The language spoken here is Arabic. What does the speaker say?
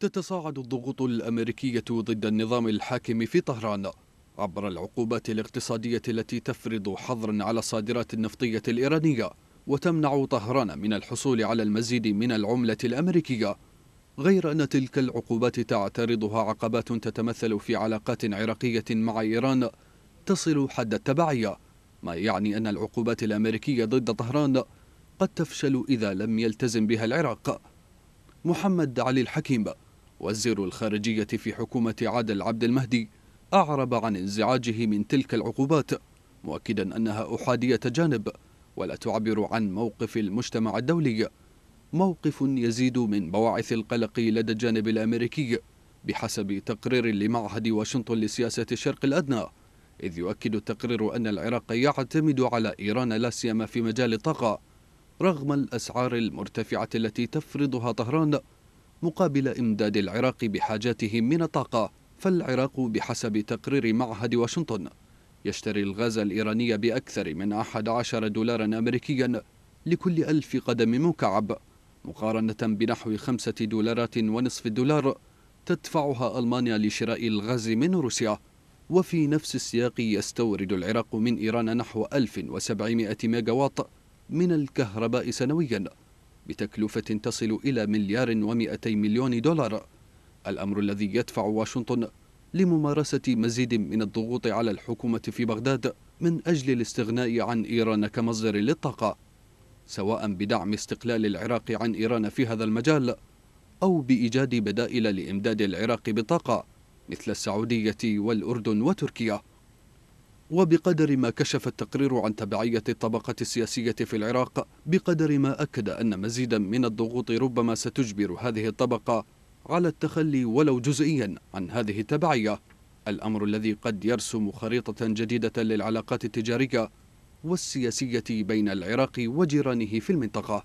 تتصاعد الضغوط الأمريكية ضد النظام الحاكم في طهران عبر العقوبات الاقتصادية التي تفرض حظرا على الصادرات النفطية الإيرانية وتمنع طهران من الحصول على المزيد من العملة الأمريكية غير أن تلك العقوبات تعترضها عقبات تتمثل في علاقات عراقية مع إيران تصل حد التبعية ما يعني أن العقوبات الأمريكية ضد طهران قد تفشل إذا لم يلتزم بها العراق. محمد علي الحكيم وزير الخارجية في حكومة عادل عبد المهدي أعرب عن انزعاجه من تلك العقوبات مؤكدا أنها أحادية جانب ولا تعبر عن موقف المجتمع الدولي موقف يزيد من بواعث القلق لدى الجانب الأمريكي بحسب تقرير لمعهد واشنطن لسياسة الشرق الأدنى إذ يؤكد التقرير أن العراق يعتمد على إيران لا سيما في مجال الطاقة رغم الأسعار المرتفعة التي تفرضها طهران. مقابل إمداد العراق بحاجاته من الطاقة فالعراق بحسب تقرير معهد واشنطن. يشتري الغاز الإيراني بأكثر من 11 دولارا أمريكيا لكل ألف قدم مكعب مقارنة بنحو خمسة دولارات ونصف الدولار تدفعها ألمانيا لشراء الغاز من روسيا. وفي نفس السياق يستورد العراق من إيران نحو 1700 ميجاوات من الكهرباء سنويا. بتكلفة تصل إلى مليار ومئتي مليون دولار. الأمر الذي يدفع واشنطن لممارسة مزيد من الضغوط على الحكومة في بغداد من أجل الاستغناء عن إيران كمصدر للطاقة سواء بدعم استقلال العراق عن إيران في هذا المجال أو بإيجاد بدائل لإمداد العراق بطاقة مثل السعودية والأردن وتركيا. وبقدر ما كشف التقرير عن تبعية الطبقة السياسية في العراق بقدر ما أكد أن مزيدا من الضغوط ربما ستجبر هذه الطبقة على التخلي ولو جزئيا عن هذه التبعية. الأمر الذي قد يرسم خريطة جديدة للعلاقات التجارية والسياسية بين العراق وجيرانه في المنطقة.